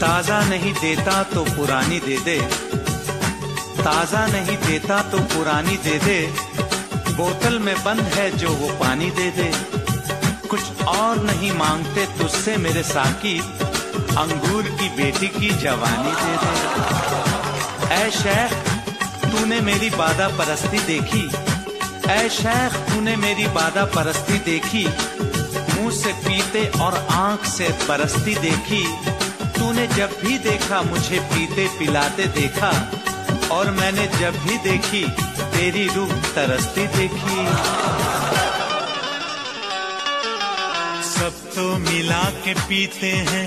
ताज़ा नहीं देता तो पुरानी दे दे। ताज़ा नहीं देता तो पुरानी दे दे। बोतल में बंद है जो वो पानी दे दे। कुछ और नहीं मांगते तुझसे मेरे साकी अंगूर की बेटी की जवानी दे दे। ऐ शेख, तूने मेरी बादा परस्ती देखी। ऐ शेख, तूने मेरी बादा परस्ती देखी। मुँह से पीते और आँख से परस्ती देखी। तूने जब भी देखा, मुझे पीते पिलाते देखा, और मैंने जब भी देखी, तेरी रूह तरसती देखी। सब तो मिला के पीते हैं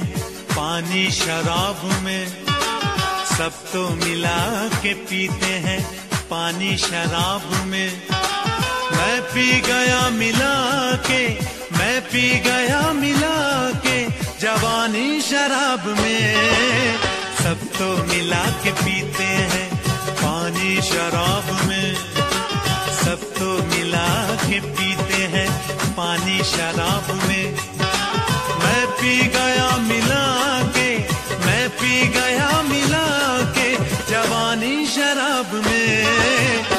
पानी शराब में। सब तो मिला के पीते हैं पानी शराब में। मैं पी गया मिला के, मैं पी गया जवानी शराब में। सब तो मिला के पीते हैं पानी शराब में। सब तो मिला के पीते हैं पानी शराब में। मैं पी गया मिला के, मैं पी गया मिला के जवानी शराब में।